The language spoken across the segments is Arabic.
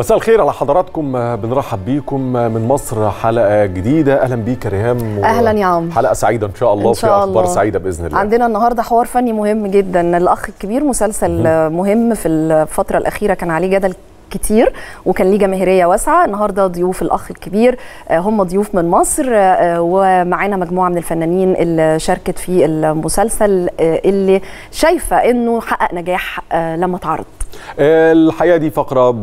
مساء الخير على حضراتكم. بنرحب بيكم من مصر. حلقة جديدة. أهلا بيك يا ريهام. أهلا يا عم. حلقه سعيدة إن شاء الله. إن شاء وفي أخبار الله. سعيدة بإذن الله. عندنا النهارده حوار فني مهم جدا. الأخ الكبير مسلسل مهم. في الفترة الأخيرة كان عليه جدل كتير وكان ليه جماهيرية واسعة. النهارده ضيوف الأخ الكبير آه، هم ضيوف من مصر آه، ومعانا مجموعة من الفنانين اللي شاركت في المسلسل آه، اللي شايفة إنه حقق نجاح لما اتعرض الحقيقة دي فقرة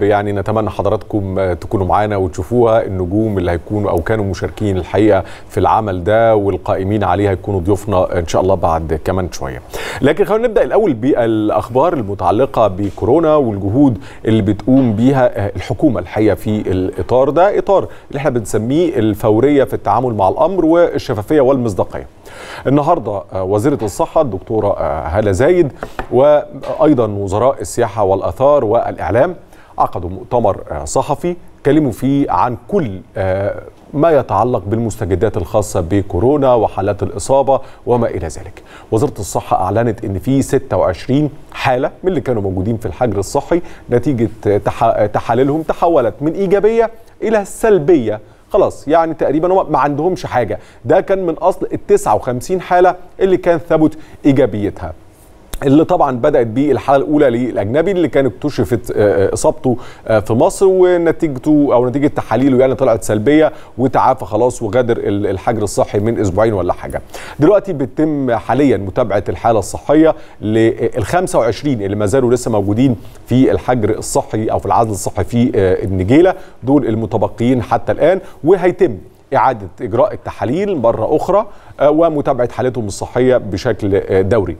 يعني نتمنى حضراتكم تكونوا معانا وتشوفوها. النجوم اللي هيكونوا أو كانوا مشاركين الحقيقة في العمل ده والقائمين عليه هيكونوا ضيوفنا إن شاء الله بعد كمان شوية. لكن خلينا نبدأ الأول بالأخبار المتعلقة بكورونا والجهود اللي بتقوم بيها الحكومة الحقيقة في الإطار ده. إطار اللي إحنا بنسميه الفورية في التعامل مع الأمر والشفافية والمصداقية. النهارده آه، وزيرة الصحة الدكتورة آه، هالة زايد وأيضا وزراء السياحة والآثار والإعلام عقدوا مؤتمر آه، صحفي كلموا فيه عن كل ما يتعلق بالمستجدات الخاصة بكورونا وحالات الإصابة وما إلى ذلك. وزارة الصحة أعلنت إن في 26 حالة من اللي كانوا موجودين في الحجر الصحي تح- تحاليلهم تحولت من إيجابية إلى سلبية خلاص يعني تقريبا هم ما عندهمش حاجة. ده كان من أصل ال 59 حالة اللي كان ثبت إيجابيتها. اللي طبعا بدأت بيه الحاله الأولى للأجنبي اللي كان اكتشفت آه، آه، إصابته آه، في مصر ونتيجته أو نتيجة تحاليله يعني طلعت سلبية وتعافى خلاص وغادر ال- الحجر الصحي من أسبوعين ولا حاجة. دلوقتي بيتم حاليا متابعة الحالة الصحية لل 25 اللي ما زالوا لسه موجودين في الحجر الصحي أو في العزل الصحي في النجيلة دول المتبقيين حتى الآن وهيتم إعادة إجراء التحاليل مرة أخرى آه، ومتابعة حالتهم الصحية بشكل دوري.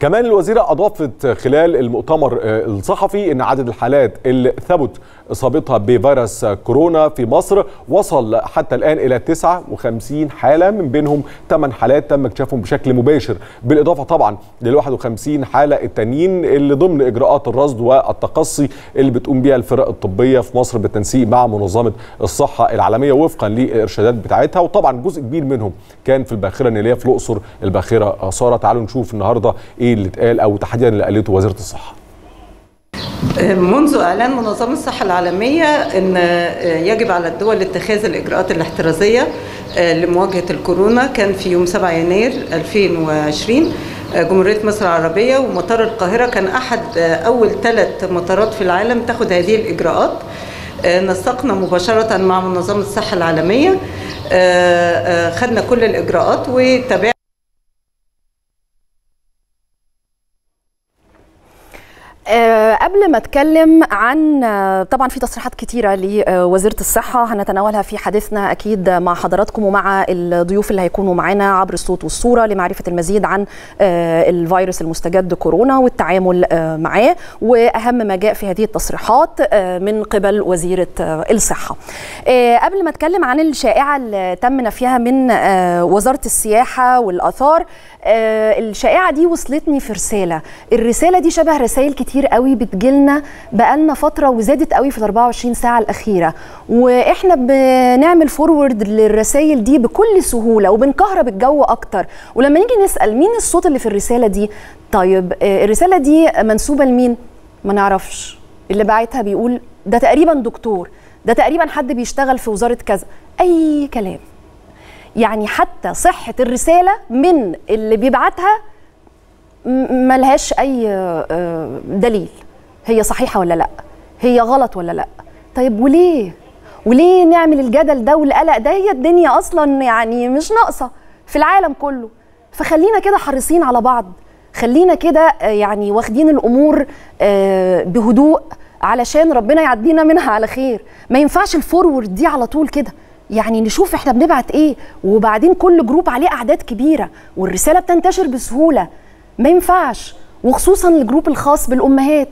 كمان الوزيرة أضافت خلال المؤتمر آه، الصحفي أن عدد الحالات اللي ثبت إصابتها بفيروس كورونا في مصر وصل حتى الآن إلى 59 حالة من بينهم 8 حالات تم اكتشافهم بشكل مباشر. بالإضافة طبعا لل 51 حالة التانيين اللي ضمن إجراءات الرصد والتقصي اللي بتقوم بها الفرق الطبية في مصر بالتنسيق مع منظمة الصحة العالمية وفقا للإرشادات بتاعتها. وطبعا جزء كبير منهم كان في الباخرة النيلية في الأقصر. الباخرة سارة تعالوا نشوف النهاردة إيه اللي اتقال أو تحديدا اللي قالته وزيرة الصحة. منذ إعلان منظمة الصحة العالمية إن يجب على الدول اتخاذ الإجراءات الاحترازية لمواجهة الكورونا كان في يوم 7 يناير 2020 جمهورية مصر العربية ومطار القاهرة كان أحد أول ثلاث مطارات في العالم تاخذ هذه الإجراءات. نسقنا مباشرة مع منظمة الصحة العالمية خدنا كل الإجراءات وتابعنا آه، قبل ما اتكلم عن آه، طبعا في تصريحات كتيرة لوزيرة الصحة هنتناولها في حديثنا أكيد مع حضراتكم ومع الضيوف اللي هيكونوا معانا عبر الصوت والصورة لمعرفة المزيد عن آه، الفيروس المستجد كورونا والتعامل معاه وأهم ما جاء في هذه التصريحات من قبل وزيرة الصحة. قبل ما اتكلم عن الشائعة اللي تم نفيها من وزارة السياحة والآثار الشائعة دي وصلتني في رسالة الرسالة دي شبه رسائل كتير قوي بتجيلنا بقالنا فترة وزادت قوي في ال 24 ساعة الأخيرة. وإحنا بنعمل فورورد للرسائل دي بكل سهولة وبنكهرب الجو أكتر. ولما نيجي نسأل مين الصوت اللي في الرسالة دي؟ طيب آه، الرسالة دي منسوبة لمين؟ ما نعرفش. اللي باعتها بيقول ده تقريبا دكتور ده تقريبا حد بيشتغل في وزارة كذا. أي كلام. يعني حتى صحة الرسالة من اللي بيبعتها ملهاش أي آه، دليل. هي صحيحة ولا لأ؟ هي غلط ولا لأ؟ طيب وليه؟ وليه نعمل الجدل ده والقلق ده؟ هي الدنيا أصلا يعني مش ناقصة في العالم كله. فخلينا كده حريصين على بعض. خلينا كده آه، يعني واخدين الأمور آه، بهدوء علشان ربنا يعدينا منها على خير. ما ينفعش ال forward دي على طول كده. يعني نشوف إحنا بنبعت إيه؟ وبعدين كل group عليه أعداد كبيرة والرسالة بتنتشر بسهولة. ما ينفعش. وخصوصا ال group الخاص بالأمهات.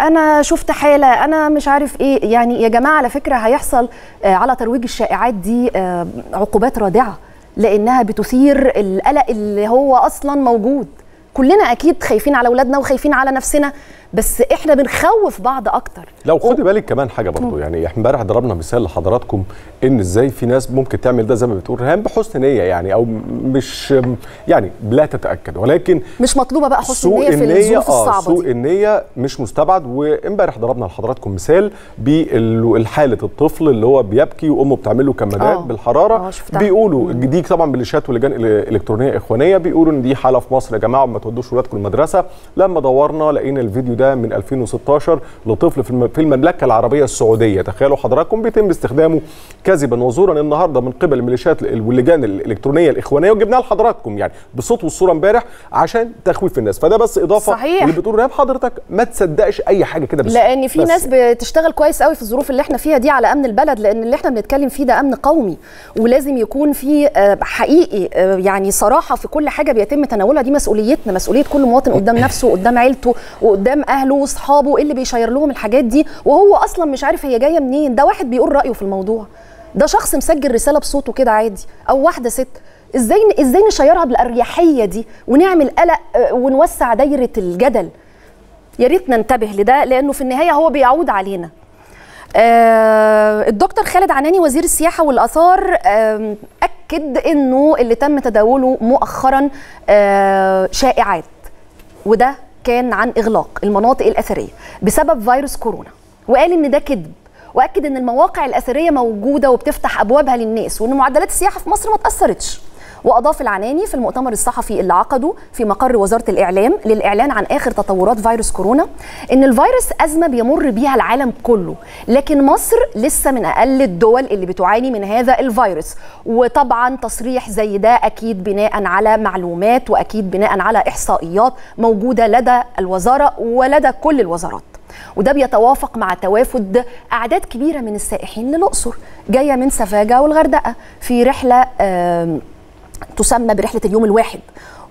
أنا شفت حالة أنا مش عارف إيه. يعني يا جماعة على فكرة هيحصل آه، على ترويج الشائعات دي آه، عقوبات رادعة لأنها بتثير القلق اللي هو أصلا موجود. كلنا أكيد خايفين على أولادنا وخايفين على نفسنا. بس إحنا بنخوف بعض أكتر. لو خدي بالك كمان حاجة برضو يعني إحنا امبارح ضربنا مثال لحضراتكم إن إزاي في ناس ممكن تعمل ده زي ما بتقول رهان بحسن نية يعني أو مش يعني لا تتأكد. ولكن مش مطلوبة بقى حسن النية في الظروف آه الصعبة سوء النية مش مستبعد. وامبارح ضربنا لحضراتكم مثال بالحالة الطفل اللي هو بيبكي وأمه بتعمل له كمادات آه. بالحرارة. آه،. بيقولوا دي طبعا بالشات ولجان الكترونيه إخوانية بيقولوا إن دي حالة في مصر يا جماعة وما تودوش ولادكم المدرسة. لما دورنا لقينا الفيديو ده من 2016 لطفل في الم- في المملكة العربية السعودية. تخيلوا حضراتكم بيتم استخدامه كذبا وزورا النهارده من قبل الميليشيات واللجان الإلكترونية الإخوانية وجبناها لحضراتكم يعني بالصوت والصورة امبارح عشان تخويف الناس. فده بس إضافة صحيح. اللي بتقول رهاب حضرتك ما تصدقش أي حاجة كده بس لأن في بس. ناس بتشتغل كويس قوي في الظروف اللي إحنا فيها دي على أمن البلد لأن اللي إحنا بنتكلم فيه ده أمن قومي ولازم يكون في آه، حقيقي آه، يعني صراحة في كل حاجة بيتم تناولها. دي مسؤوليتنا مسؤولية كل مواطن قدام نفسه وقدام عيلته وقدام أهله وأصحابه اللي بيشير لهم الحاجات دي وهو أصلا مش عارف هي جاية منين. ده واحد بيقول رأيه في الموضوع. ده شخص مسجل رسالة بصوته كده عادي أو واحدة ست. إزاي إزاي نشيرها بالأريحية دي ونعمل قلق آه، ونوسع دايرة الجدل؟ يا ريت ننتبه لده لأنه في النهاية هو بيعود علينا. آه الدكتور خالد عناني وزير السياحة والآثار آه أكد إنه اللي تم تداوله مؤخرا آه شائعات. وده كان عن إغلاق المناطق الأثرية بسبب فيروس كورونا. وقال إن ده كذب وأكد إن المواقع الأثرية موجودة وبتفتح أبوابها للناس وإن معدلات السياحة في مصر ما تأثرتش. وأضاف العناني في المؤتمر الصحفي اللي عقده في مقر وزارة الإعلام للإعلان عن آخر تطورات فيروس كورونا إن الفيروس أزمة بيمر بيها العالم كله لكن مصر لسه من أقل الدول اللي بتعاني من هذا الفيروس. وطبعا تصريح زي ده أكيد بناء على معلومات وأكيد بناء على إحصائيات موجودة لدى الوزارة ولدى كل الوزارات. وده بيتوافق مع توافد أعداد كبيرة من السائحين للأقصر جاية من سفاجة والغردقة في رحلة آم، تسمى برحلة اليوم الواحد.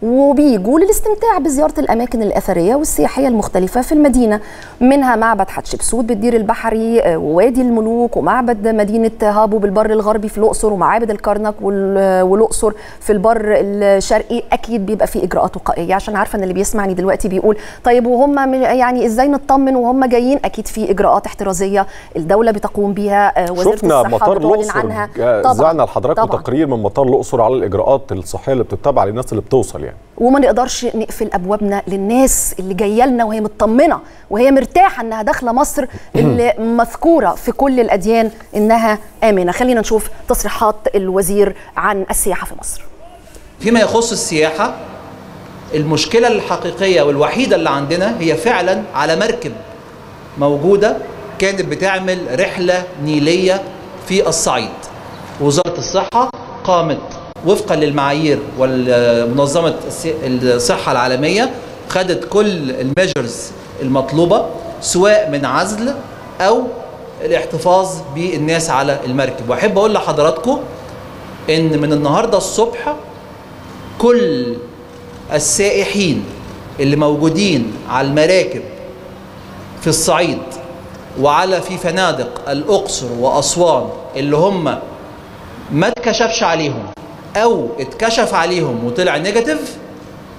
وبيجوا للاستمتاع بزيارة الأماكن الأثرية والسياحية المختلفة في المدينة منها معبد حتشبسوت بالدير البحري ووادي الملوك ومعبد مدينة هابو بالبر الغربي في الأقصر ومعابد الكرنك وال- والأقصر في البر الشرقي. أكيد بيبقى في إجراءات وقائية عشان عارفة إن اللي بيسمعني دلوقتي بيقول طيب وهم يعني إزاي نطمن وهم جايين؟ أكيد في إجراءات احترازية الدولة بتقوم بيها آه، وزارة شفنا مطار عنها. آه، زعنا لحضراتكم طبعاً. تقرير من مطار الأقصر على الإجراءات الصحية اللي بتتبع للناس اللي بتوصل. يعني وما نقدرش نقفل أبوابنا للناس اللي جاية لنا وهي مطمنة وهي مرتاحة إنها داخلة مصر اللي مذكورة في كل الأديان إنها آمنة. خلينا نشوف تصريحات الوزير عن السياحة في مصر. فيما يخص السياحة المشكلة الحقيقية والوحيدة اللي عندنا هي فعلا على مركب موجودة كانت بتعمل رحلة نيلية في الصعيد. وزارة الصحة قامت وفقا للمعايير ومنظمة الصحة العالمية خدت كل الميجرز المطلوبة سواء من عزل أو الاحتفاظ بالناس على المركب. وأحب أقول لحضراتكم إن من النهاردة الصبح كل السائحين اللي موجودين على المراكب في الصعيد وعلى في فنادق الأقصر وأسوان اللي هم ما اتكشفش عليهم أو اتكشف عليهم وطلع نيجاتيف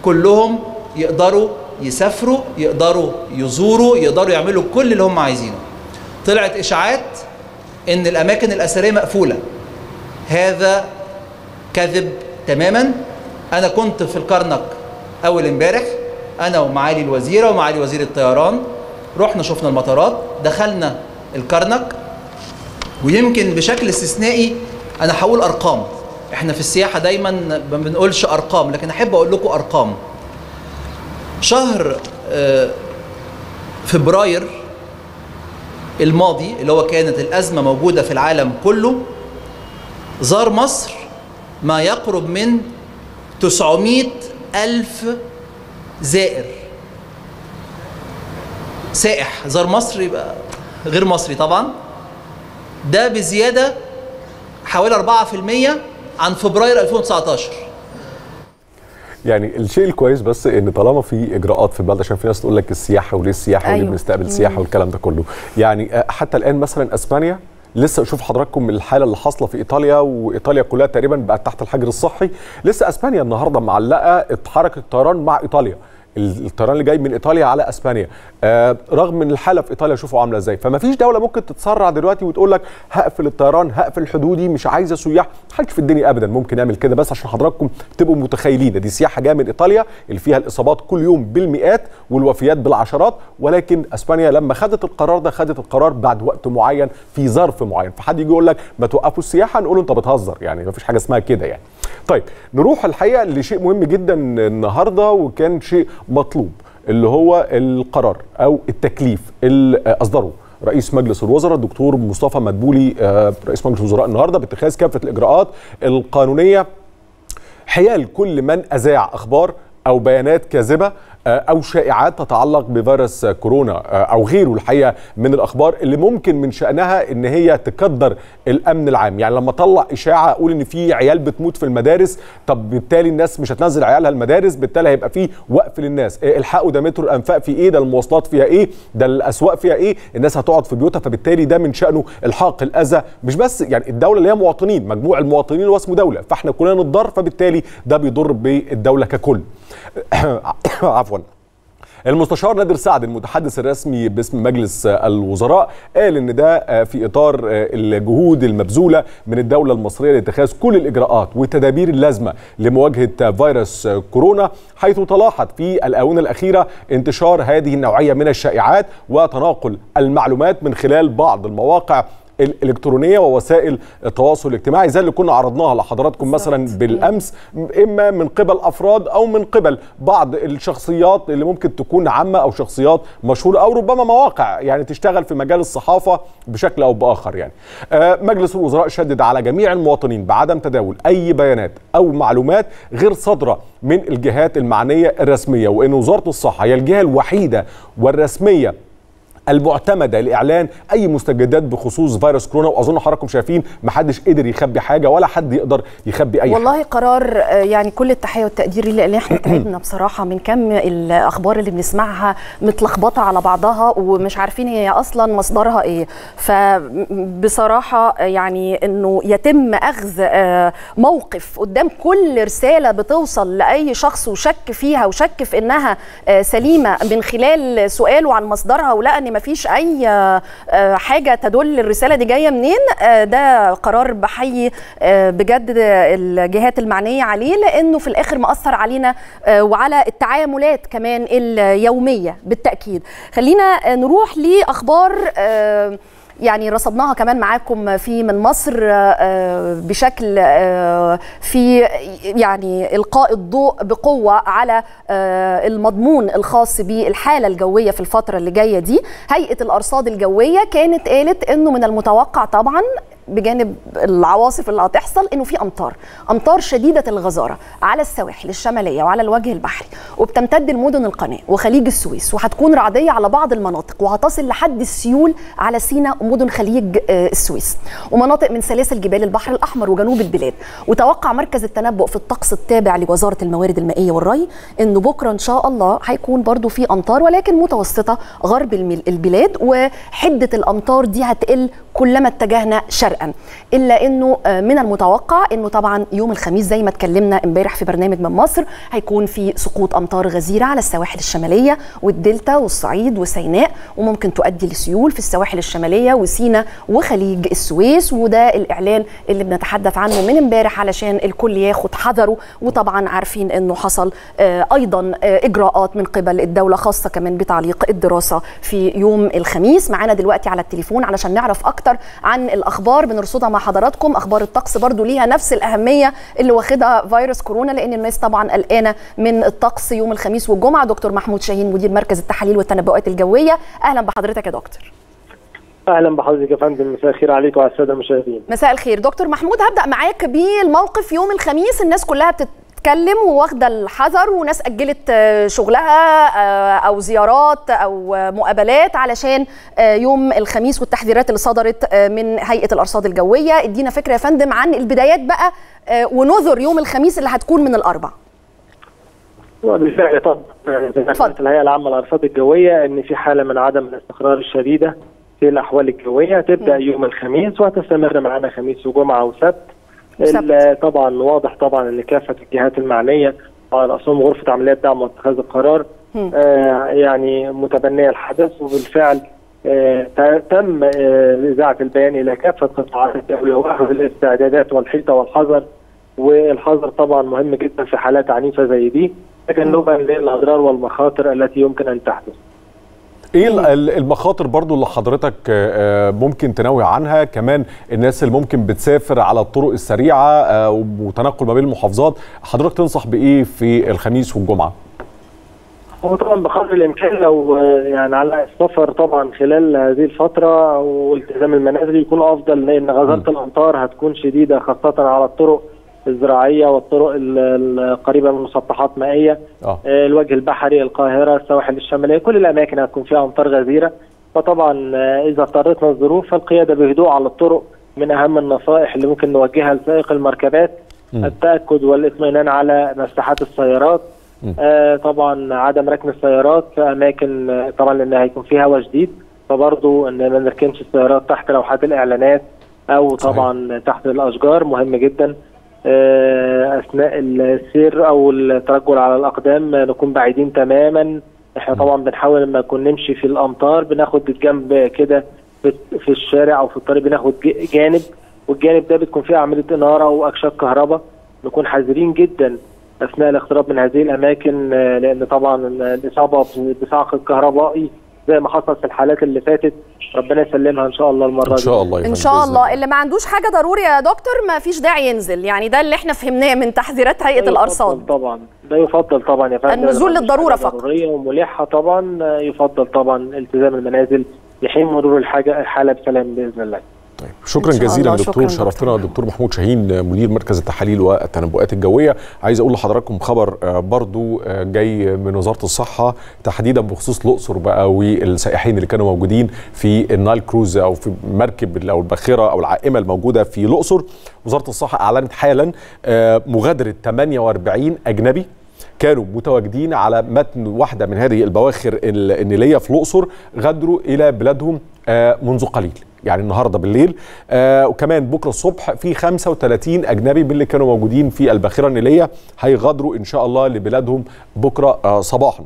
كلهم يقدروا يسافروا يقدروا يزوروا يقدروا يعملوا كل اللي هم عايزينه. طلعت إشاعات إن الأماكن الأثرية مقفولة. هذا كذب تماما. أنا كنت في الكرنك أول امبارح أنا ومعالي الوزيرة ومعالي وزير الطيران رحنا شفنا المطارات دخلنا الكرنك ويمكن بشكل استثنائي أنا هقول أرقام. إحنا في السياحة دايما ما بنقولش أرقام لكن أحب أقول لكم أرقام. شهر آه، فبراير الماضي اللي هو كانت الأزمة موجودة في العالم كله زار مصر ما يقرب من 900 ألف زائر. سائح. زار مصر يبقى غير مصري طبعا. ده بزيادة حوالي 4% عن فبراير 2019 يعني الشيء الكويس بس إن طالما في إجراءات في البلد عشان في ناس تقول لك السياحة وليه السياحة وليه أيوة. بنستقبل السياحه والكلام ده كله. يعني آه، حتى الآن مثلا أسبانيا لسه أشوف حضراتكم الحالة اللي حاصلة في إيطاليا وإيطاليا كلها تقريبا بقت تحت الحجر الصحي. لسه أسبانيا النهارده معلقة حركه الطيران مع إيطاليا. الطيران اللي جاي من إيطاليا على إسبانيا. آه رغم إن الحالة في إيطاليا شوفوا عاملة إزاي. فما فيش دولة ممكن تتسرع دلوقتي وتقول لك هقفل الطيران هقفل حدودي مش عايزه سياح محدش في الدنيا ابدا ممكن يعمل كده. بس عشان حضراتكم تبقوا متخيلين دي سياحة جاية من إيطاليا اللي فيها الإصابات كل يوم بالمئات والوفيات بالعشرات. ولكن إسبانيا لما خدت القرار ده خدت القرار بعد وقت معين في ظرف معين. فحد يجي يقول لك ما توقفوا السياحة؟ نقول أنت بتهزر. يعني ما فيش حاجة اسمها كده يعني. طيب نروح الحقيقة لشيء مهم جدا النهارده وكان شيء مطلوب اللي هو القرار أو التكليف اللي أصدره رئيس مجلس الوزراء الدكتور مصطفى مدبولي رئيس مجلس الوزراء النهارده باتخاذ كافة الإجراءات القانونية. حيال كل من أذاع أخبار أو بيانات كاذبة أو شائعات تتعلق بفيروس كورونا. أو غيره الحقيقة من الأخبار اللي ممكن من شأنها إن هي تكدر الأمن العام. يعني لما اطلع إشاعة أقول إن في عيال بتموت في المدارس طب بالتالي الناس مش هتنزل عيالها المدارس بالتالي هيبقى في وقف للناس. الحقوا ده مترو الأنفاق في إيه؟ ده المواصلات فيها إيه؟ ده الأسواق فيها إيه؟ الناس هتقعد في بيوتها. فبالتالي ده من شأنه الحاق الأذى. مش بس يعني الدولة اللي هي مواطنين مجموع المواطنين اللي هو اسمه دولة. فإحنا كلنا نتضر فبالتالي ده بيضر بالدولة ككل. عفوا. المستشار نادر سعد المتحدث الرسمي باسم مجلس الوزراء قال إن ده في إطار الجهود المبذولة من الدولة المصرية لاتخاذ كل الإجراءات والتدابير اللازمة لمواجهة فيروس كورونا حيث تلاحظ في الآونة الأخيرة انتشار هذه النوعية من الشائعات وتناقل المعلومات من خلال بعض المواقع الإلكترونية ووسائل التواصل الاجتماعي زي اللي كنا عرضناها لحضراتكم مثلا بالأمس إما من قبل أفراد أو من قبل بعض الشخصيات اللي ممكن تكون عامة أو شخصيات مشهورة أو ربما مواقع يعني تشتغل في مجال الصحافة بشكل أو بآخر يعني. آه مجلس الوزراء شدد على جميع المواطنين بعدم تداول أي بيانات أو معلومات غير صادرة من الجهات المعنية الرسمية وإن وزارة الصحة هي الجهة الوحيدة والرسمية المعتمدة لإعلان أي مستجدات بخصوص فيروس كورونا وأظن حضراتكم شايفين ما حدش قدر يخبي حاجة ولا حد يقدر يخبي أي والله حاجة. قرار يعني كل التحية والتقدير لأن إحنا تعبنا بصراحة من كم الأخبار اللي بنسمعها متلخبطة على بعضها ومش عارفين هي أصلا مصدرها إيه. فبصراحه يعني إنه يتم أخذ موقف قدام كل رسالة بتوصل لأي شخص وشك فيها وشك في إنها سليمة من خلال سؤاله عن مصدرها ولقى إن ما فيش اي حاجة تدل الرسالة دي جاية منين؟ ده قرار بحيي بجد الجهات المعنية عليه لأنه في الآخر مأثر علينا وعلى التعاملات كمان اليومية بالتأكيد. خلينا نروح لأخبار يعني رصدناها كمان معاكم في من مصر بشكل في يعني إلقاء الضوء بقوة على المضمون الخاص بالحالة الجوية في الفترة اللي جاية دي. هيئة الأرصاد الجوية كانت قالت إنه من المتوقع طبعا بجانب العواصف اللي هتحصل إنه في أمطار أمطار شديدة الغزارة على السواحل الشمالية وعلى الوجه البحري وبتمتد لمدن القناة وخليج السويس وهتكون رعدية على بعض المناطق وهتصل لحد السيول على سيناء ومدن خليج السويس ومناطق من سلاسل جبال البحر الأحمر وجنوب البلاد. وتوقع مركز التنبؤ في الطقس التابع لوزارة الموارد المائية والري إنه بكرة إن شاء الله هيكون برضو في أمطار ولكن متوسطة غرب البلاد وحدة الأمطار دي هتقل كلما اتجهنا شرقا إلا إنه من المتوقع إنه طبعا يوم الخميس زي ما اتكلمنا امبارح في برنامج من مصر هيكون في سقوط أمطار غزيرة على السواحل الشمالية والدلتا والصعيد وسيناء وممكن تؤدي لسيول في السواحل الشمالية وسيناء وخليج السويس وده الإعلان اللي بنتحدث عنه من امبارح علشان الكل ياخد حذره. وطبعا عارفين إنه حصل أيضا إجراءات من قبل الدولة خاصة كمان بتعليق الدراسة في يوم الخميس. معانا دلوقتي على التليفون علشان نعرف أكتر عن الأخبار بنرصدها مع حضراتكم. أخبار الطقس برضو ليها نفس الأهمية اللي واخدها فيروس كورونا لأن الناس طبعا قلقانة من الطقس يوم الخميس والجمعة. دكتور محمود شاهين مدير مركز التحاليل والتنبؤات الجوية. أهلا بحضرتك يا دكتور. أهلا بحضرتك يا فندم. مساء الخير عليك وعلى السادة المشاهدين. مساء الخير. دكتور محمود هبدأ معاك بالموقف يوم الخميس. الناس كلها بتت بتتكلم وواخدة الحذر وناس أجلت شغلها أو زيارات أو مقابلات علشان يوم الخميس والتحذيرات اللي صدرت من هيئة الأرصاد الجوية. ادينا فكرة يا فندم عن البدايات بقى ونذر يوم الخميس اللي هتكون من الأربع. بالفعل طبعا. زي ما قالت الهيئه العامة للأرصاد الجوية إن في حالة من عدم الاستقرار الشديدة في الأحوال الجوية. تبدأ يوم الخميس وهتستمر معنا خميس وجمعة وسبت. طبعا واضح طبعا إن كافة الجهات المعنية على راسهم غرفة عمليات دعم واتخاذ القرار آه يعني متبنية الحدث وبالفعل آه تم آه إذاعة البيان إلى كافة قطاعات الدولة وأخذ الاستعدادات والحيطة والحذر والحذر طبعا مهم جدا في حالات عنيفة زي دي تجنبا للاضرار والمخاطر التي يمكن أن تحدث. إيه المخاطر برضو اللي حضرتك ممكن تنوه عنها؟ كمان الناس اللي ممكن بتسافر على الطرق السريعة وتنقل ما بين المحافظات حضرتك تنصح بإيه في الخميس والجمعة؟ هو طبعا بقدر الإمكان لو يعني على السفر طبعا خلال هذه الفترة والتزام المنازل يكون أفضل لأن غزارة الأمطار هتكون شديدة خاصة على الطرق. الزراعية والطرق القريبة من مسطحات مائية. آه. الوجه البحري القاهرة السواحل الشمالية كل الأماكن هتكون فيها أمطار غزيرة. فطبعا إذا اضطرتنا الظروف فالقيادة بهدوء على الطرق من أهم النصائح اللي ممكن نوجهها لسائق المركبات. م. التأكد والاطمئنان على مساحات السيارات. آه طبعا عدم ركن السيارات في أماكن آه طبعا لأن هيكون فيها هواء شديد فبرضه إن ما نركنش السيارات تحت لوحات الإعلانات أو طبعا صحيح. تحت الأشجار مهم جدا. أثناء السير أو الترجل على الأقدام نكون بعيدين تماما. إحنا طبعا بنحاول لما نكون نمشي في الأمطار بناخد الجنب كده في الشارع أو في الطريق بناخد جانب والجانب ده بتكون فيه عمليه إنارة واكشاف كهرباء. نكون حذرين جدا أثناء الاقتراب من هذه الأماكن لأن طبعا الإصابة بصعق الكهربائي زي ما حصل في الحالات اللي فاتت. ربنا يسلمها إن شاء الله المرة دي إن شاء الله إن شاء الله. اللي ما عندوش حاجة ضروري يا دكتور ما فيش داعي ينزل. يعني ده اللي إحنا فهمناه من تحذيرات هيئة الأرصاد. طبعا. ده يفضل طبعا يا فندم. النزول للضرورة فقط. ضرورية وملحة طبعا يفضل طبعا التزام المنازل لحين مرور الحاجة الحالة بسلام بإذن الله. طيب شكرا جزيلا دكتور. شرفتنا دكتور. محمود شاهين مدير مركز التحاليل والتنبؤات الجوية. عايز أقول لحضراتكم خبر برضو جاي من وزارة الصحة. تحديدا بخصوص الأقصر بقى والسائحين اللي كانوا موجودين في النايل كروز أو في مركب أو الباخرة أو العائمة الموجودة في الأقصر. وزارة الصحة أعلنت حالا مغادرة 48 أجنبي كانوا متواجدين على متن واحدة من هذه البواخر النيلية في الأقصر غادروا إلى بلادهم منذ قليل. يعني النهارده بالليل. آه وكمان بكرة الصبح في 35 أجنبي من اللي كانوا موجودين في الباخرة النيلية هيغادروا إن شاء الله لبلادهم بكرة آه صباحا.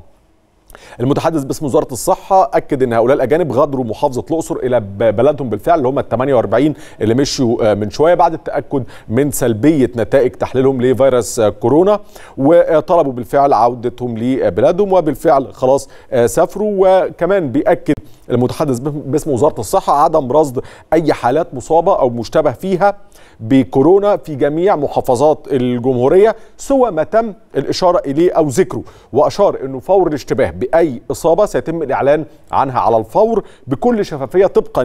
المتحدث باسم وزارة الصحة أكد إن هؤلاء الأجانب غادروا محافظة الأقصر إلى بلدهم بالفعل اللي هم ال 48 اللي مشوا من شوية بعد التأكد من سلبية نتائج تحليلهم لفيروس كورونا وطلبوا بالفعل عودتهم لبلادهم وبالفعل خلاص سافروا. وكمان بيأكد المتحدث باسم وزارة الصحة عدم رصد أي حالات مصابة أو مشتبه فيها بكورونا في جميع محافظات الجمهورية سوى ما تم الإشارة إليه أو ذكره وأشار إنه فور الاشتباه بأي إصابة سيتم الإعلان عنها على الفور بكل شفافية طبقا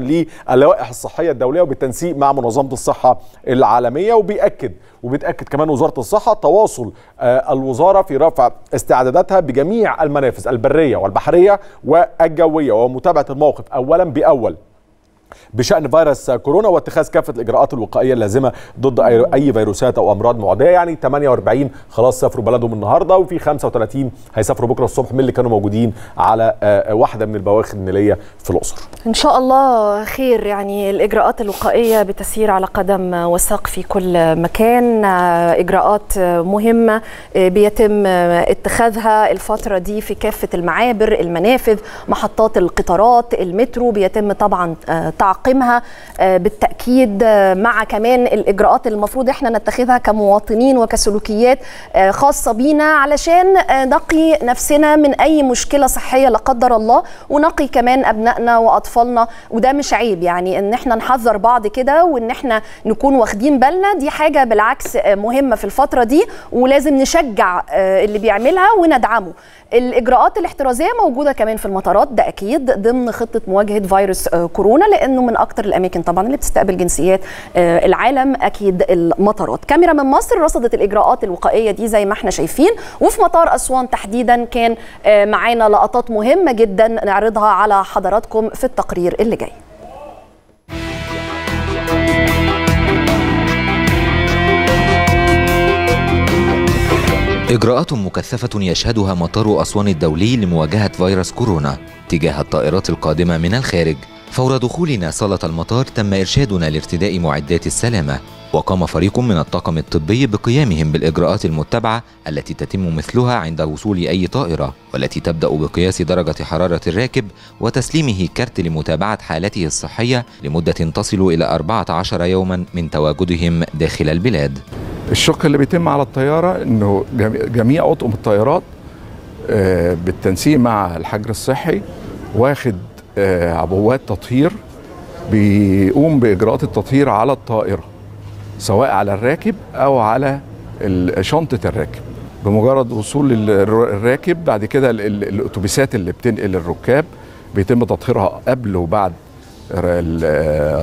للوائح الصحية الدولية وبالتنسيق مع منظمة الصحة العالمية وبيأكد وبتأكد كمان وزارة الصحة تواصل آه الوزارة في رفع استعداداتها بجميع المنافذ البرية والبحرية والجوية ومتابعة الموقف اولا بأول. بشأن فيروس كورونا واتخاذ كافة الإجراءات الوقائية اللازمة ضد اي فيروسات أو أمراض معدية. يعني 48 خلاص سافروا بلدهم النهارده وفي 35 هيسافروا بكرة الصبح من اللي كانوا موجودين على واحدة من البواخر النيلية في الأقصر. إن شاء الله خير. يعني الإجراءات الوقائية بتسير على قدم وساق في كل مكان. إجراءات مهمة بيتم اتخاذها الفترة دي في كافة المعابر المنافذ محطات القطارات المترو. بيتم طبعا تعقيمها بالتأكيد مع كمان الإجراءات المفروض إحنا نتخذها كمواطنين وكسلوكيات خاصة بينا علشان نقي نفسنا من أي مشكلة صحية لا قدر الله ونقي كمان أبنائنا وأطفالنا. وده مش عيب يعني إن إحنا نحذر بعض كده وإن إحنا نكون واخدين بالنا دي حاجة بالعكس مهمة في الفترة دي ولازم نشجع اللي بيعملها وندعمه. الإجراءات الاحترازية موجودة كمان في المطارات ده أكيد ضمن خطة مواجهة فيروس كورونا لأنه من أكتر الأماكن طبعا اللي بتستقبل جنسيات العالم أكيد المطارات. كاميرا من مصر رصدت الإجراءات الوقائية دي زي ما إحنا شايفين وفي مطار أسوان تحديدا كان معانا لقطات مهمة جدا نعرضها على حضراتكم في التقرير اللي جاي. إجراءات مكثفة يشهدها مطار أسوان الدولي لمواجهة فيروس كورونا تجاه الطائرات القادمة من الخارج. فور دخولنا صالة المطار تم إرشادنا لارتداء معدات السلامة وقام فريق من الطاقم الطبي بقيامهم بالإجراءات المتبعة التي تتم مثلها عند وصول أي طائرة والتي تبدأ بقياس درجة حرارة الراكب وتسليمه كرت لمتابعة حالته الصحية لمدة تصل إلى 14 يوما من تواجدهم داخل البلاد. الشق اللي بيتم على الطيارة إنه جميع أطقم الطيارات بالتنسيق مع الحجر الصحي واخد عبوات تطهير بيقوم بإجراءات التطهير على الطائرة سواء على الراكب أو على شنطة الراكب. بمجرد وصول الراكب بعد كده الأتوبيسات اللي بتنقل الركاب بيتم تطهيرها قبل وبعد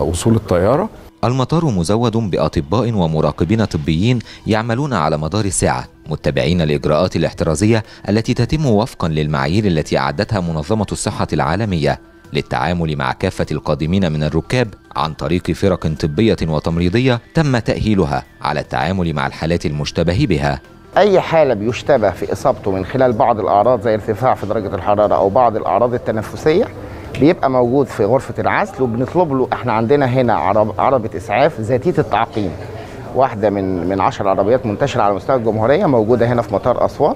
وصول الطيارة. المطار مزود بأطباء ومراقبين طبيين يعملون على مدار الساعة متبعين الإجراءات الاحترازية التي تتم وفقا للمعايير التي أعدتها منظمة الصحة العالمية. للتعامل مع كافة القادمين من الركاب عن طريق فرق طبية وتمريضية تم تأهيلها على التعامل مع الحالات المشتبه بها. أي حالة بيشتبه في إصابته من خلال بعض الأعراض زي ارتفاع في درجة الحرارة أو بعض الأعراض التنفسية بيبقى موجود في غرفة العزل وبنطلب له إحنا عندنا هنا عرب عربة إسعاف ذاتية التعقيم. واحدة من من 10 عربيات منتشرة على مستوى الجمهورية موجودة هنا في مطار أسوان.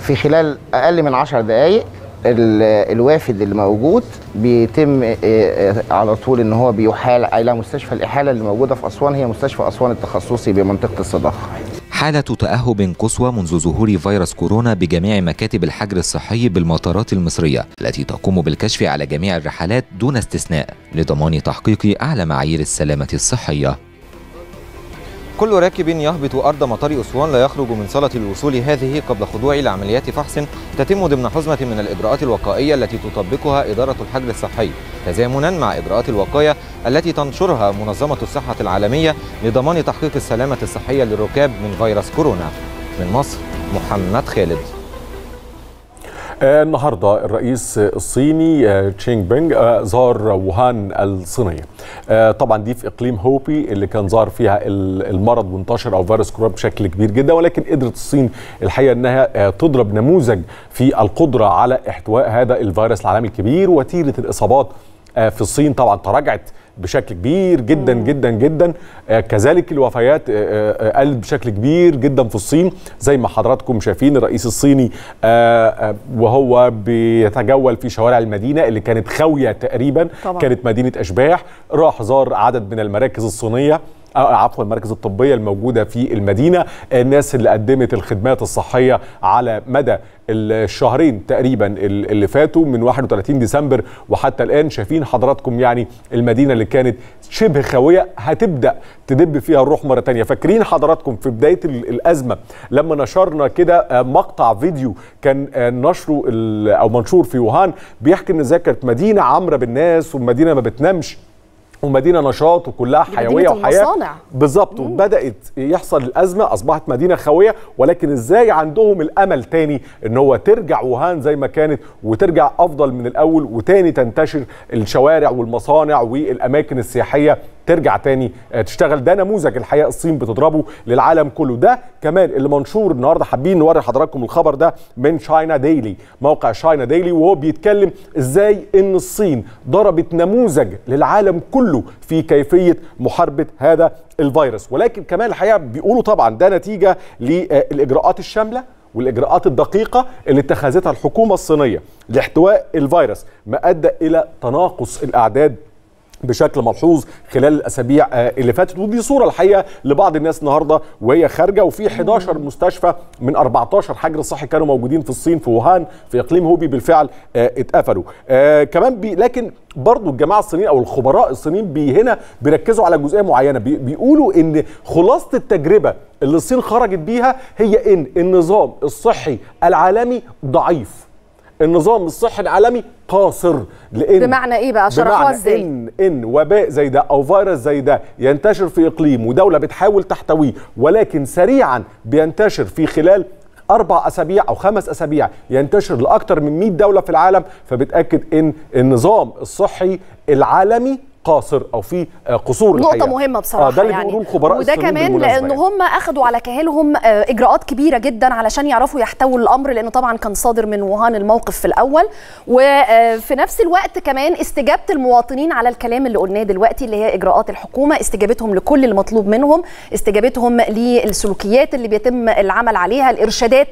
في خلال أقل من 10 دقائق الوافد اللي موجود بيتم على طول إن هو بيحال إلى مستشفى الإحالة اللي موجودة في أسوان هي مستشفى أسوان التخصصي بمنطقة الصداقة. حالة تأهب قصوى منذ ظهور فيروس كورونا بجميع مكاتب الحجر الصحي بالمطارات المصرية التي تقوم بالكشف على جميع الرحلات دون استثناء لضمان تحقيق أعلى معايير السلامة الصحية. كل راكب يهبط أرض مطار أسوان لا يخرج من صالة الوصول هذه قبل خضوعه لعمليات فحص تتم ضمن حزمة من الإجراءات الوقائية التي تطبقها إدارة الحجر الصحي. تزامنا مع إجراءات الوقاية التي تنشرها منظمة الصحة العالمية لضمان تحقيق السلامة الصحية للركاب من فيروس كورونا. من مصر محمد خالد. النهارده الرئيس الصيني آه تشينغ بينغ آه زار ووهان الصينيه طبعا دي في إقليم هوبي اللي كان ظهر فيها المرض وانتشر أو فيروس كورونا بشكل كبير جدا ولكن قدرت الصين الحقيقة إنها تضرب نموذج في القدرة على إحتواء هذا الفيروس العالمي الكبير. وتيرة الإصابات في الصين طبعا تراجعت بشكل كبير جدا. جدا جدا آه كذلك الوفيات آه قلت بشكل كبير جدا في الصين زي ما حضراتكم شايفين الرئيس الصيني آه وهو بيتجول في شوارع المدينة اللي كانت خاوية تقريبا طبعا. كانت مدينة أشباح راح زار عدد من المراكز الصينية عفوا المراكز الطبية الموجودة في المدينة. الناس اللي قدمت الخدمات الصحية على مدى الشهرين تقريبا اللي فاتوا من 31 ديسمبر وحتى الآن شايفين حضراتكم يعني المدينة اللي كانت شبه خاوية هتبدأ تدب فيها الروح مرة ثانية فاكرين حضراتكم في بداية الأزمة لما نشرنا كده مقطع فيديو كان نشره أو منشور في ووهان بيحكي إن إزاي كانت مدينه عامره بالناس ومدينه ما بتنامش. ومدينة نشاط وكلها حيوية وحياة. بالظبط وبدأت يحصل الأزمة أصبحت مدينة خاويه ولكن إزاي عندهم الأمل تاني إن هو ترجع ووهان زي ما كانت وترجع أفضل من الأول وتاني تنتشر الشوارع والمصانع والأماكن السياحية؟ ترجع تاني تشتغل. ده نموذج الحقيقة الصين بتضربه للعالم كله. ده كمان اللي منشور النهارده حابين نوري حضراتكم الخبر ده من شاينا ديلي موقع شاينا ديلي وهو بيتكلم إزاي إن الصين ضربت نموذج للعالم كله في كيفية محاربة هذا الفيروس. ولكن كمان الحقيقة بيقولوا طبعا ده نتيجة للإجراءات الشاملة والإجراءات الدقيقة اللي اتخذتها الحكومة الصينية لاحتواء الفيروس ما أدى إلى تناقص الأعداد بشكل ملحوظ خلال الأسابيع اللي فاتت. ودي صورة الحقيقة لبعض الناس النهارده وهي خارجة وفي 11 مستشفى من 14 حجر صحي كانوا موجودين في الصين في ووهان في إقليم هوبي بالفعل اتقفلوا. كمان بي لكن برضو الجماعة الصينيين أو الخبراء الصينيين بي هنا بيركزوا على جزئية معينة. بي بيقولوا إن خلاصة التجربة اللي الصين خرجت بيها هي إن النظام الصحي العالمي ضعيف. النظام الصحي العالمي قاصر لأن بمعنى إيه بقى؟ شرحوها إزاي؟ ان إن وباء زي ده أو فيروس زي ده ينتشر في إقليم ودولة بتحاول تحتويه ولكن سريعا بينتشر في خلال أربع أسابيع أو خمس أسابيع ينتشر لأكثر من 100 دولة في العالم فبتأكد إن النظام الصحي العالمي قاصر أو في آه، قصور نقطة الحقيقة. مهمة بصراحة آه ده اللي يعني الخبراء وده كمان لأن يعني. هم أخدوا على كاهلهم آه، إجراءات كبيرة جدا علشان يعرفوا يحتووا الأمر لأنه طبعا كان صادر من ووهان الموقف في الأول وفي نفس الوقت كمان استجابة المواطنين على الكلام اللي قلناه دلوقتي اللي هي إجراءات الحكومة استجابتهم لكل المطلوب منهم استجابتهم للسلوكيات اللي بيتم العمل عليها الإرشادات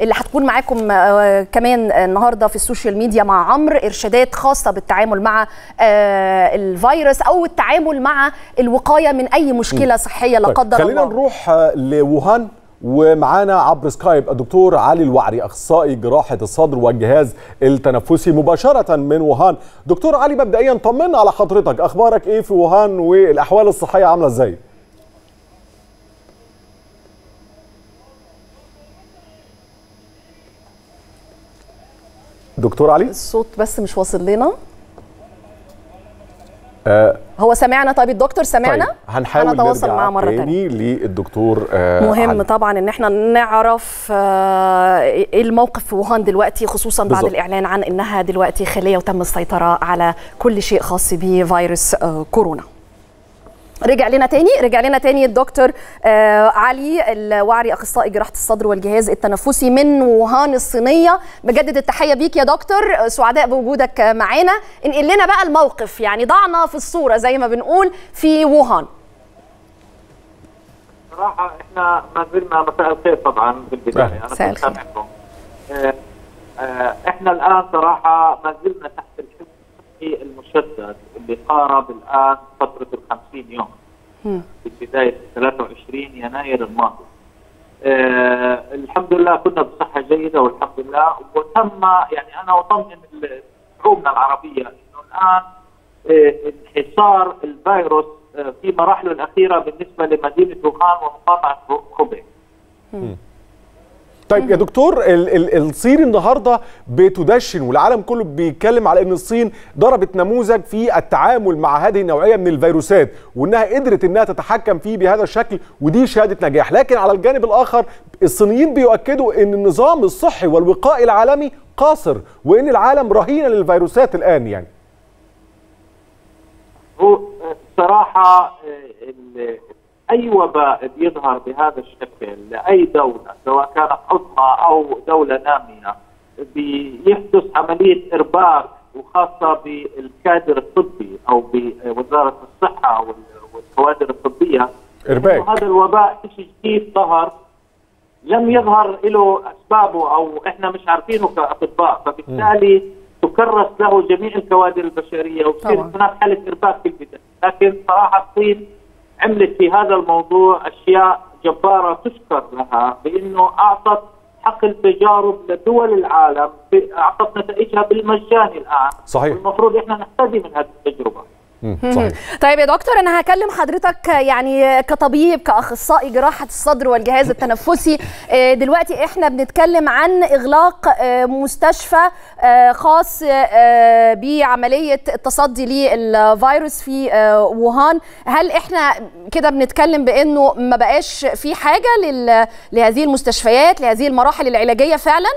اللي هتكون معاكم آه، كمان النهارده في ال social media مع عمرو إرشادات خاصة بالتعامل مع آه، الفيروس أو التعامل مع الوقاية من أي مشكلة صحية لا طيب، قدر خلينا الله. نروح آه، لووهان ومعانا عبر سكايب الدكتور علي الوعري أخصائي جراحة الصدر والجهاز التنفسي مباشرة من ووهان. دكتور علي مبدئيا طمنا على حضرتك أخبارك إيه في ووهان والأحوال الصحية عاملة إزاي؟ دكتور علي؟ الصوت بس مش واصل لنا. آه. هو سمعنا؟ طيب الدكتور سمعنا؟ طيب هنحاول هنتواصل نرجع معاه مرة ثانية تاني للدكتور آه مهم علي. طبعا إن إحنا نعرف آه، إيه الموقف في ووهان دلوقتي خصوصا بعد بالظبط. الإعلان عن إنها دلوقتي خاليه وتم السيطرة على كل شيء خاص بفيروس آه، كورونا. رجع لنا تاني رجع لنا تاني الدكتور آه علي الوعري أخصائي جراحة الصدر والجهاز التنفسي من ووهان الصينية. بجدد التحية بيك يا دكتور سعداء بوجودك معانا. انقل لنا بقى الموقف يعني ضعنا في الصورة زي ما بنقول في ووهان. صراحة إحنا ما زلنا مساء الخير طبعا أهلا. أنا كنت آه، آه، إحنا الآن صراحة ما زلنا تحت الحكم الصحي المشدد اللي قارب الآن فترة ال 50 يوم في بداية 23 يناير الماضي. آه الحمد لله كنا بصحة جيدة والحمد لله وتم يعني أنا اطمن شعوبنا العربية إنه الآن آه، انحصار الفيروس آه، في مراحله الأخيرة بالنسبة لمدينة ووهان ومقاطعة خوبي. طيب يا دكتور ال- ال- الصين النهارده بتدشن والعالم كله بيتكلم على إن الصين ضربت نموذج في التعامل مع هذه النوعية من الفيروسات وإنها قدرت إنها تتحكم فيه بهذا الشكل ودي شهادة نجاح. لكن على الجانب الآخر الصينيين بيؤكدوا إن النظام الصحي والوقائي العالمي قاصر وإن العالم رهين للفيروسات الآن يعني. هو آه، صراحة آه، أي وباء بيظهر بهذا الشكل لأي دولة سواء كانت عظمى أو دولة نامية بيحدث عملية ارباك وخاصة بالكادر الطبي أو بوزارة الصحة وال- والكوادر الطبية إرباك. إنه هذا الوباء شيء جديد ظهر لم يظهر له أسبابه أو إحنا مش عارفينه كأطباء فبالتالي تكرس له جميع الكوادر البشرية طبعاً. هناك حالة إرباك في البداية لكن صراحة الصين عملت في هذا الموضوع أشياء جبارة تشكر لها بأنه أعطت حق التجارب لدول العالم أعطت نتائجها بالمجان الآن صحيح. والمفروض إحنا نحتدي من هذه التجربة صحيح. طيب يا دكتور أنا هكلم حضرتك يعني كطبيب كأخصائي جراحة الصدر والجهاز التنفسي. آه، دلوقتي إحنا بنتكلم عن إغلاق آه، مستشفى آه، خاص بعملية التصدي للفيروس في ووهان. هل إحنا كده بنتكلم بإنه ما بقاش في حاجة لهذه المستشفيات لهذه المراحل العلاجية فعلا؟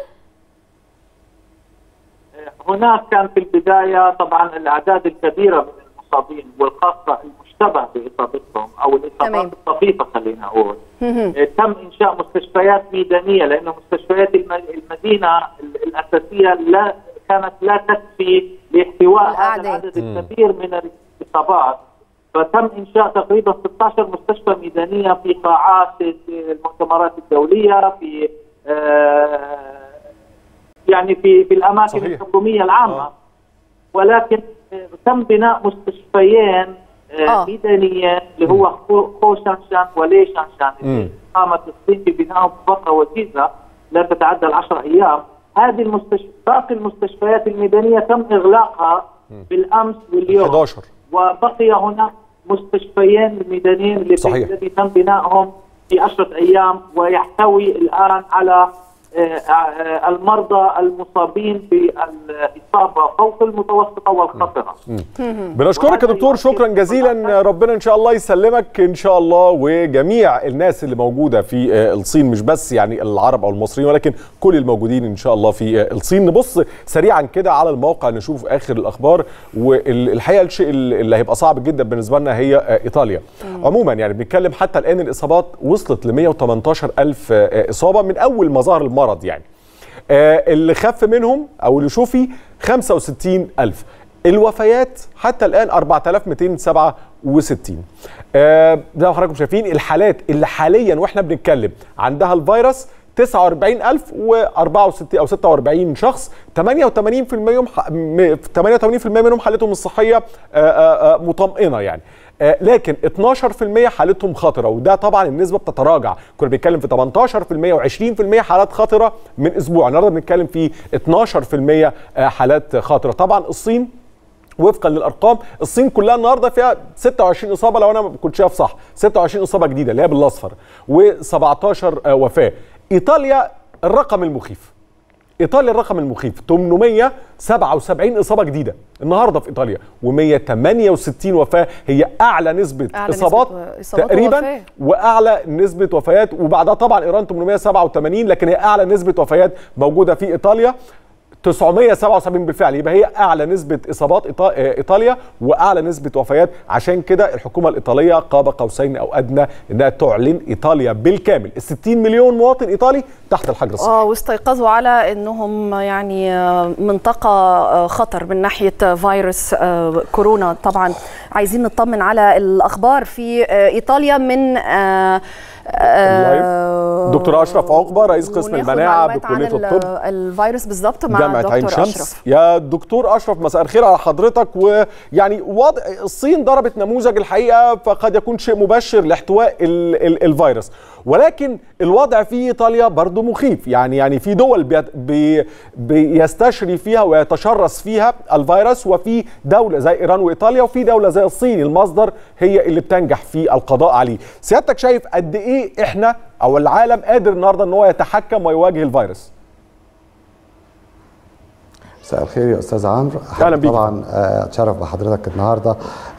هناك كان في البداية طبعا الأعداد الكبيرة من المصابين والخاصة المشتبه بإصابتهم أو. الإصابات الطفيفة خلينا أقول آه، تم إنشاء مستشفيات ميدانية لأنه مستشفيات الم- المدينة ال- الأساسية لا كانت لا تكفي لاحتواء هذا. العدد الكبير من الإصابات فتم إنشاء تقريبا 16 مستشفى ميدانية في قاعات المؤتمرات الدولية في آه، يعني في في الأماكن صحيح. الحكومية العامة آه. ولكن تم بناء مستشفيين آه. آه. ميدانيين اللي هو خو شانشان ولي شانشان اللي قامت الصين ببنائهم بفتره وجيزة لا تتعدى العشر أيام هذه المستشفى باقي المستشفيات الميدانية تم إغلاقها بالأمس واليوم 11 وبقي هناك مستشفيين ميدانيين. الذي تم بنائهم في عشرة أيام ويحتوي الآن على المرضى المصابين بالإصابة فوق المتوسطة والخطرة. بنشكرك يا دكتور شكرا جزيلا. ربنا إن شاء الله يسلمك إن شاء الله وجميع الناس اللي موجودة في الصين مش بس يعني العرب أو المصريين ولكن كل الموجودين إن شاء الله في الصين. نبص سريعا كده على الموقع نشوف آخر الأخبار والحقيقة الشيء اللي هيبقى صعب جدا بالنسبة لنا هي إيطاليا. عموما يعني بنتكلم حتى الآن الإصابات وصلت ل 118 ألف إصابة من أول ما ظهر المرض يعني. اللي خف منهم أو اللي شوفي 65 ألف. الوفيات حتى الآن 4267 آه زي ما حضراتكم شايفين الحالات اللي حاليا وإحنا بنتكلم عندها الفيروس 49064 أو 46 شخص. 88% منهم 88% منهم حالتهم الصحية آآ آآ مطمئنة يعني. آه لكن 12% حالتهم خطرة وده طبعا النسبة بتتراجع. كنا بنتكلم في 18% و20% حالات خطرة من أسبوع. النهارده بنتكلم في 12% حالات خطرة. طبعا الصين وفقا للأرقام الصين كلها النهارده فيها 26 إصابة لو أنا ما كنت شايف صح 26 إصابة جديدة اللي هي بالأصفر و17 وفاة. إيطاليا الرقم المخيف. إيطاليا الرقم المخيف. 877 إصابة جديدة النهارده في إيطاليا و168 وفاة. هي أعلى نسبة أعلى اصابات نسبة إصابات تقريبا ووفاة. وأعلى نسبة وفيات. وبعدها طبعا إيران 887 لكن هي أعلى نسبة وفيات موجودة في إيطاليا. 977 بالفعل. يبقى هي أعلى نسبة إصابات آه، إيطاليا وأعلى نسبة وفيات. عشان كده الحكومة الإيطالية قاب قوسين أو أدنى إنها تعلن إيطاليا بالكامل. ال 60 مليون مواطن إيطالي تحت الحجر الصحي. آه واستيقظوا على إنهم يعني آه، منطقة آه، خطر من ناحية فيروس كورونا. طبعا عايزين نطمن على الأخبار في إيطاليا من آه، دكتور أشرف عقبه رئيس قسم المناعة بكلية ال- الطب. الفيروس بالظبط مع جامعة عين دكتور شمس. أشرف. يا دكتور أشرف مساء الخير على حضرتك. ويعني وضع الصين ضربت نموذج الحقيقة فقد يكون شيء مبشر لاحتواء ال ال الفيروس. ولكن الوضع في إيطاليا برضو مخيف. يعني يعني في دول بيت بي بيستشري فيها ويتشرس فيها الفيروس وفي دولة زي إيران وإيطاليا وفي دولة زي الصين. المصدر هي اللي بتنجح في القضاء عليه. سيادتك شايف قد إيه إحنا أو العالم قادر النهاردة أن هو يتحكم ويواجه الفيروس. مساء الخير يا أستاذ عمرو. أهلا بيك. طبعا آه، أتشرف بحضرتك النهارده.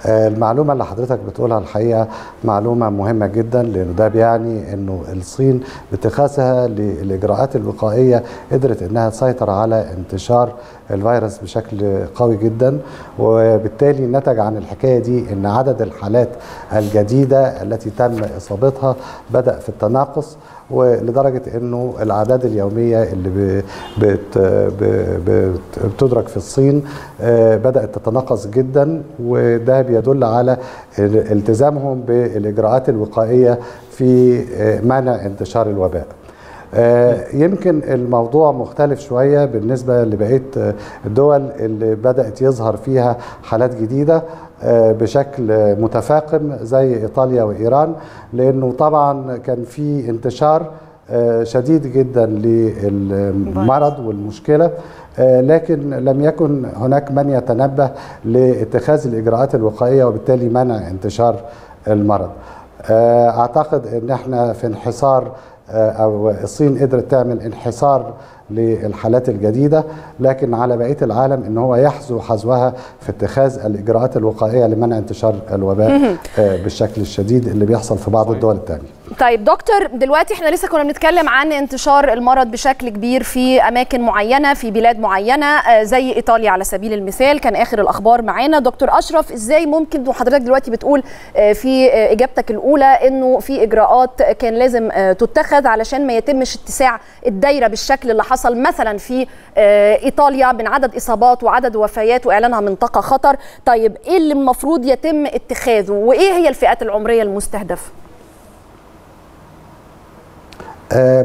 آه، المعلومة اللي حضرتك بتقولها الحقيقة معلومة مهمة جدا لأنه ده بيعني إنه الصين باتخاذها للاجراءات الوقائية قدرت إنها تسيطر على انتشار الفيروس بشكل قوي جدا وبالتالي نتج عن الحكاية دي إن عدد الحالات الجديدة التي تم إصابتها بدأ في التناقص ولدرجة إنه الأعداد اليومية اللي بت بت- بتدرك في الصين آه، بدأت تتناقص جدا وده بيدل على ال- التزامهم بالإجراءات الوقائية في آه، منع انتشار الوباء. آه، يمكن الموضوع مختلف شوية بالنسبة لبقية آه، الدول اللي بدأت يظهر فيها حالات جديدة آه، بشكل متفاقم زي إيطاليا وإيران لأنه طبعا كان في انتشار شديد جدا للمرض والمشكلة آه، لكن لم يكن هناك من يتنبه لاتخاذ الإجراءات الوقائية وبالتالي منع انتشار المرض. أعتقد أن إحنا في انحصار أو الصين قدرت تعمل انحصار للحالات الجديدة لكن على بقية العالم إن هو يحذو حذوها في اتخاذ الإجراءات الوقائية لمنع انتشار الوباء آه، بالشكل الشديد اللي بيحصل في بعض الدول الثانية طيب دكتور دلوقتي إحنا لسه كنا بنتكلم عن انتشار المرض بشكل كبير في أماكن معينة في بلاد معينة آه، زي إيطاليا على سبيل المثال. كان آخر الأخبار معانا. دكتور أشرف إزاي ممكن وحضرتك دلوقتي بتقول آه، في آه، إجابتك الأولى إنه في إجراءات كان لازم تتخذ علشان ما يتمش اتساع الدايرة بالشكل اللي حصل مثلا في إيطاليا من عدد إصابات وعدد وفيات وإعلانها منطقة خطر. طيب إيه اللي المفروض يتم اتخاذه؟ وإيه هي الفئات العمرية المستهدفة؟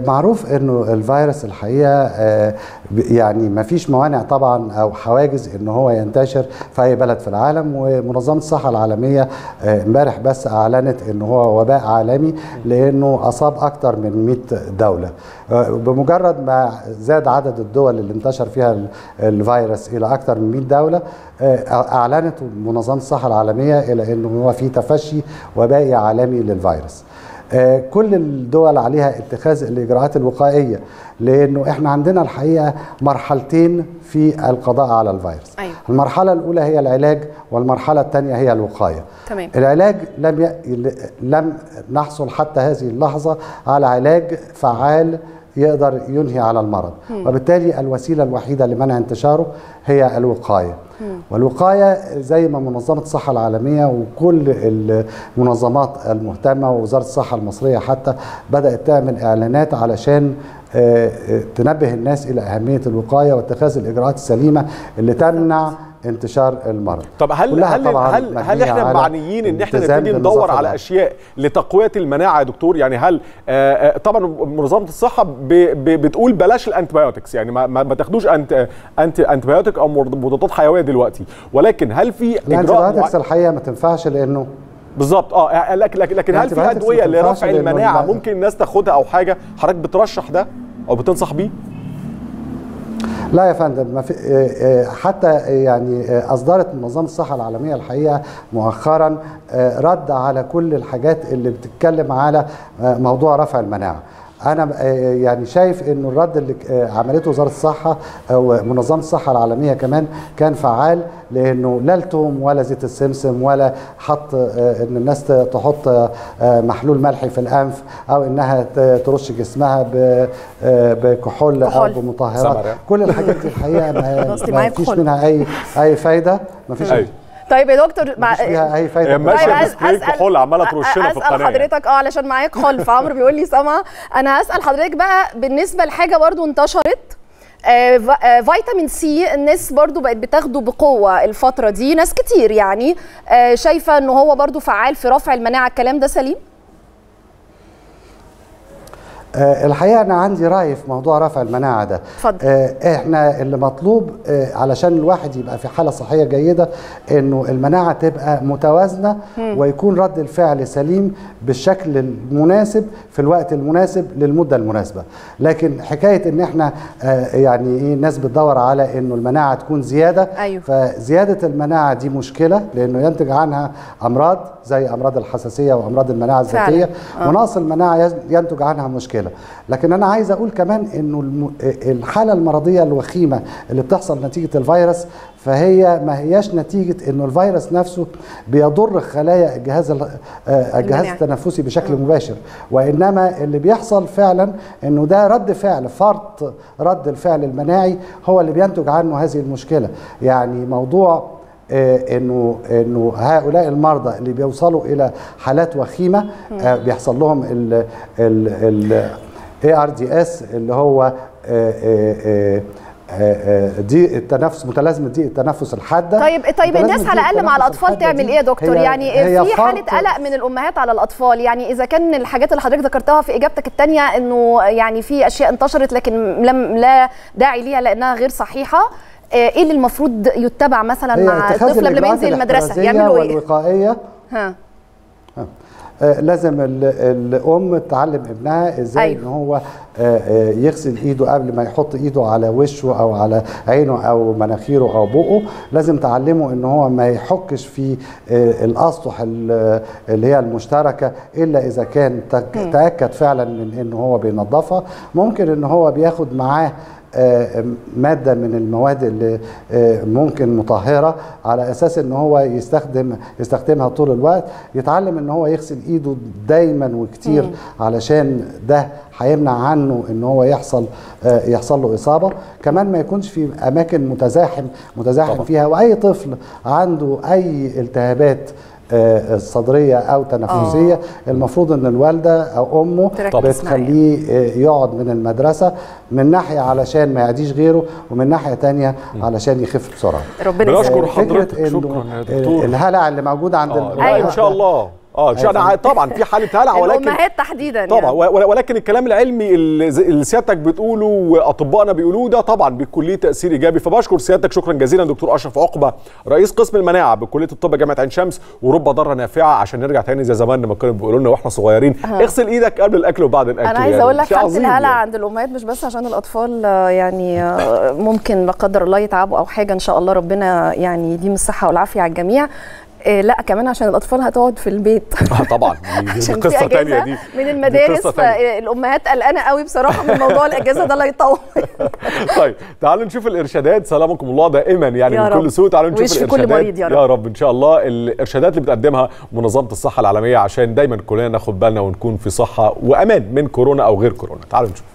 معروف إنه الفيروس الحقيقة آه، يعني ما فيش موانع طبعا أو حواجز ان هو ينتشر في أي بلد في العالم ومنظمة الصحة العالمية آه، امبارح بس أعلنت ان هو وباء عالمي لإنه أصاب أكثر من 100 دولة. آه، بمجرد ما زاد عدد الدول اللي انتشر فيها ال- الفيروس إلى أكثر من 100 دولة آه، أعلنت منظمة الصحة العالمية إلى إنه هو في تفشي وبائي عالمي للفيروس. آه، كل الدول عليها اتخاذ الإجراءات الوقائية لأنه إحنا عندنا الحقيقة مرحلتين في القضاء على الفيروس. أيوة. المرحلة الأولى هي العلاج والمرحلة الثانية هي الوقاية. تمام. العلاج لم ي... لم نحصل حتى هذه اللحظة على علاج فعال يقدر ينهي على المرض. مم. وبالتالي الوسيلة الوحيدة لمنع انتشاره هي الوقاية. والوقاية زي ما منظمة الصحة العالمية وكل المنظمات المهتمة ووزارة الصحة المصرية حتى بدأت تعمل إعلانات علشان آه، آه، تنبه الناس إلى أهمية الوقاية واتخاذ الإجراءات السليمة اللي تمنع انتشار المرض. طب هل هل هل, هل إحنا معنيين إن إحنا نبتدي ندور على العامة. أشياء لتقوية المناعة يا دكتور؟ يعني هل آه، آه، طبعا منظمة الصحة ب- ب- بتقول بلاش ال antibiotics يعني ما, ما تاخدوش anti anti antibiotic أو مضادات حيوية دلوقتي. ولكن هل في إجراء ال antibiotics مع- الحقيقة ما تنفعش لأنه بالظبط. آه لكن لكن, لكن هل في أدوية لرفع المناعة ال- ممكن الناس تاخدها أو حاجة؟ حضرتك بترشح ده أو بتنصح بيه؟ لا يا فندم ما في آه، آه، حتى يعني آه، أصدرت منظمه الصحة العالمية الحقيقة مؤخرا رد على كل الحاجات اللي بتتكلم على موضوع رفع المناعة. أنا آه، يعني شايف إنه الرد اللي آه، عملته وزارة الصحة أو منظمه الصحة العالمية كمان كان فعال لأنه لا التوم ولا زيت السمسم ولا حط آه، إن الناس تحط آه، محلول ملحي في الأنف أو إنها ترش جسمها ب- آه، بكحول أو. بمطهرات. كل الحاجات دي الحقيقة ما, فيش. منها أي أي فايدة ما فيش. طيب يا دكتور مع... فيها أي فايدة هي ماشية طيب، بسبراي أسأل- كحول عمالة ترشنا في أسأل القناة يعني. حضرتك آه علشان معاك كحول فعمرو بيقول لي سما أنا هسأل حضرتك بقى بالنسبة لحاجة برضو انتشرت آه، آه، فيتامين سي الناس برضو بقت بتاخده بقوة الفترة دي ناس كتير يعني آه، شايفة إن هو برضو فعال في رفع المناعة الكلام ده سليم الحقيقة أنا عندي رأي في موضوع رفع المناعة ده اتفضل. آه، إحنا اللي مطلوب آه، علشان الواحد يبقى في حالة صحية جيدة إنه المناعة تبقى متوازنة ويكون رد الفعل سليم بالشكل المناسب في الوقت المناسب للمدة المناسبة لكن حكاية إن إحنا آه، يعني إيه الناس بتدور على إنه المناعة تكون زيادة أيوه. فزيادة المناعة دي مشكلة لأنه ينتج عنها أمراض زي أمراض الحساسية وأمراض المناعة. الذاتية آه. ونقص المناعة ينتج عنها مشكلة لكن أنا عايز أقول كمان إنه الحالة المرضية الوخيمة اللي بتحصل نتيجة الفيروس فهي ما هياش نتيجة إنه الفيروس نفسه بيضر خلايا الجهاز ال- آه، الجهاز. التنفسي بشكل مباشر. وإنما اللي بيحصل فعلا إنه ده رد فعل فرط رد الفعل المناعي هو اللي بينتج عنه هذه المشكلة. يعني موضوع آه، إنه إنه هؤلاء المرضى اللي بيوصلوا إلى حالات وخيمة آه، بيحصل لهم ال ال ARDS اللي هو آه، آه، دي التنفس متلازمة دي التنفس الحادة. طيب طيب الناس على الأقل مع الأطفال تعمل إيه يا دكتور؟ هي- يعني هي في حالة قلق من الأمهات على الأطفال. يعني إذا كان الحاجات اللي حضرتك ذكرتها في إجابتك الثانية إنه يعني في أشياء انتشرت لكن لم لا داعي ليها لأنها غير صحيحة آه، إيه اللي المفروض يتبع مثلا مع الطفل قبل ما ينزل المدرسة؟ يعملوا إيه؟ والوقائية. ها. آه، لازم ال- الأم تعلم ابنها إزاي أيوة. إن هو آه، آه، يغسل إيده قبل ما يحط إيده على وشه أو على عينه أو مناخيره أو بقه. لازم تعلمه إن هو ما يحكش في آه، الأسطح ال- اللي هي المشتركة إلا إذا كان تأكد فعلا من إن هو بينظفها. ممكن إن هو بياخد معاه آه، مادة من المواد اللي آه، ممكن مطهرة على أساس إن هو يستخدم يستخدمها طول الوقت يتعلم إن هو يغسل إيده دايما وكتير علشان ده هيمنع عنه إن هو يحصل آه، يحصل له إصابة كمان ما يكونش في أماكن متزاحم متزاحم طبعا. فيها وأي طفل عنده أي التهابات صدريه أو تنفسية المفروض إن الوالدة أو أمه. بتخليه آه، يقعد من المدرسة من ناحية علشان ما يعديش غيره ومن ناحية تانية علشان يخف بسرعة ربنا يسلمك. حضرتك. شكراً يا دكتور. الهلع اللي موجود عند آه،. إن شاء الله آه ان شاء الله أيوة. طبعا في حالة هلع ولكن الأمهات تحديدا طبعا يعني. ولكن الكلام العلمي اللي سيادتك بتقوله وأطبائنا بيقولوه ده طبعا بيكون ليه تأثير إيجابي فبشكر سيادتك شكرا جزيلا دكتور أشرف عقبة رئيس قسم المناعة بكلية الطب جامعة عين شمس ورب ضاره نافعة عشان نرجع تاني زي زمان لما كانوا بيقولوا لنا وإحنا صغيرين اغسل إيدك قبل الأكل وبعد الأكل أنا عايزة يعني أقول لك حالة الهلع يعني. عند الأمهات مش بس عشان الأطفال يعني ممكن لا قدر الله يتعبوا أو حاجة إن شاء الله ربنا يعني يديم الصحة والعافية على الجميع لا كمان عشان الأطفال هتقعد في البيت. آه طبعا. دي, قصة ثانية دي من المدارس. فالأمهات قلقانة قوي بصراحة من موضوع الأجازة ده لا يطول. طيب تعالوا نشوف الإرشادات. سلامكم الله دائما. يعني من. كل سوء تعالوا نشوف ويشفي كل الإرشادات. مريض يا رب. يا رب إن شاء الله. الإرشادات اللي بتقدمها منظمة الصحة العالمية عشان دايما كلنا ناخد بالنا ونكون في صحة وأمان من كورونا أو غير كورونا. تعالوا نشوف.